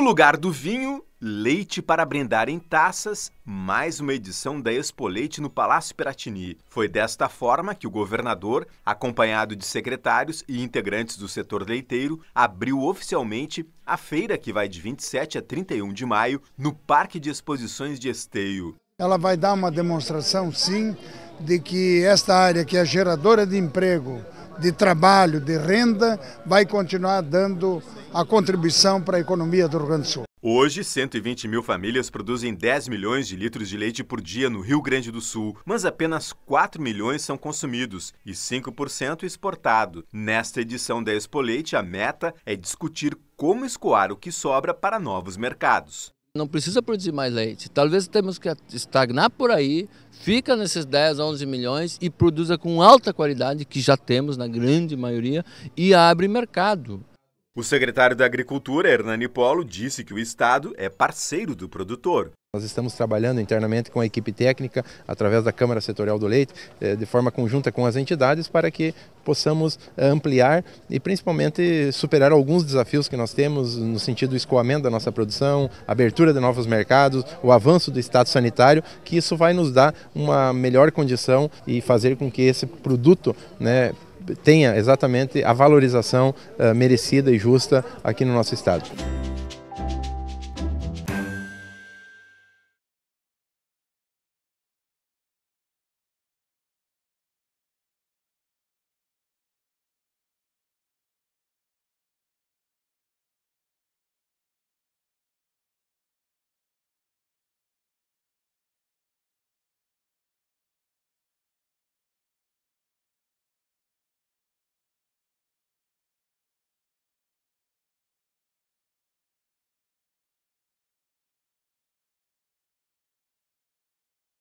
lugar do vinho, leite para brindar em taças, mais uma edição da Expo Leite no Palácio Piratini. Foi desta forma que o governador, acompanhado de secretários e integrantes do setor leiteiro, abriu oficialmente a feira que vai de 27 a 31 de maio no Parque de Exposições de Esteio. Ela vai dar uma demonstração, sim, de que esta área que é geradora de emprego, de trabalho, de renda, vai continuar dando a contribuição para a economia do Rio Grande do Sul. Hoje, 120 mil famílias produzem 10 milhões de litros de leite por dia no Rio Grande do Sul, mas apenas 4 milhões são consumidos e 5% exportado. Nesta edição da Expo Leite, a meta é discutir como escoar o que sobra para novos mercados. Não precisa produzir mais leite. Talvez temos que estagnar por aí, fica nesses 10, 11 milhões e produza com alta qualidade, que já temos na grande maioria, e abre mercado. O secretário da Agricultura, Hernani Polo, disse que o Estado é parceiro do produtor. Nós estamos trabalhando internamente com a equipe técnica, através da Câmara Setorial do Leite, eh, de forma conjunta com as entidades, para que possamos eh, ampliar e principalmente superar alguns desafios que nós temos no sentido do escoamento da nossa produção, abertura de novos mercados, o avanço do estado sanitário, que isso vai nos dar uma melhor condição e fazer com que esse produto né, tenha exatamente a valorização uh, merecida e justa aqui no nosso estado.